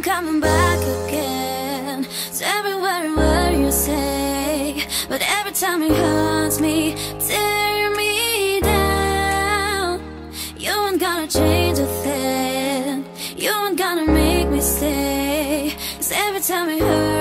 been coming back again. It's everywhere where you say, but every time it hurts me, tear me down. You ain't gonna change a thing. You ain't gonna make me stay. Cause every time it hurt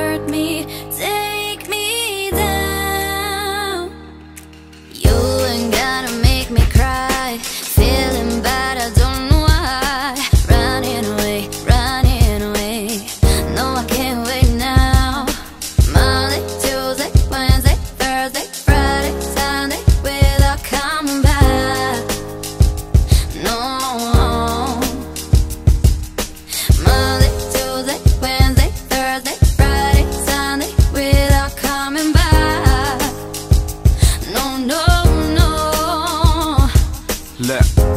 Look,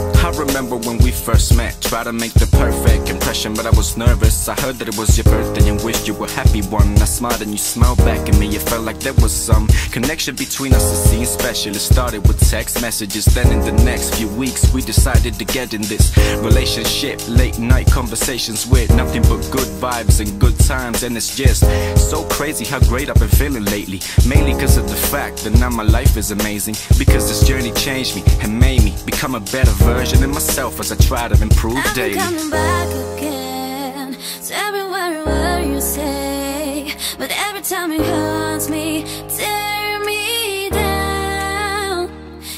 remember when we first met. Try to make the perfect impression, but I was nervous. I heard that it was your birthday and wished you a happy one. I smiled and you smiled back at me. It felt like there was some connection between us. It seemed special. It started with text messages. Then in the next few weeks, we decided to get in this relationship. Late night conversations with nothing but good vibes and good times. And it's just so crazy how great I've been feeling lately. Mainly because of the fact that now my life is amazing. Because this journey changed me and made me become a better version myself as I try to improve been daily. coming back again. It's everywhere where you say, but every time it hurts me, tear me down.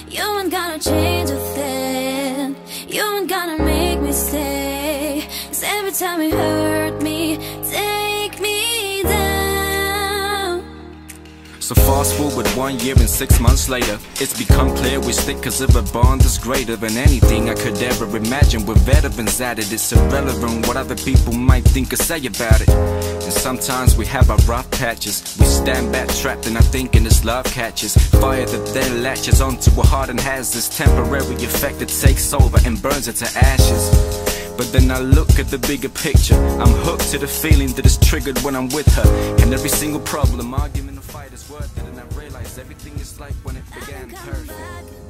You ain't gonna change a thing. You ain't gonna make me stay. Cause every time it hurt me, So fast forward one year and six months later It's become clear we stick cause of a bond that's greater than anything I could ever imagine. We're veterans it, it's irrelevant what other people might think or say about it. And sometimes we have our rough patches. We stand back trapped in our thinking as love catches. Fire that then latches onto a heart and has this temporary effect that takes over and burns it to ashes. But then I look at the bigger picture. I'm hooked to the feeling that is triggered when I'm with her. And every single problem, argument, fight is worth it. And I realize everything is like when it began perfect.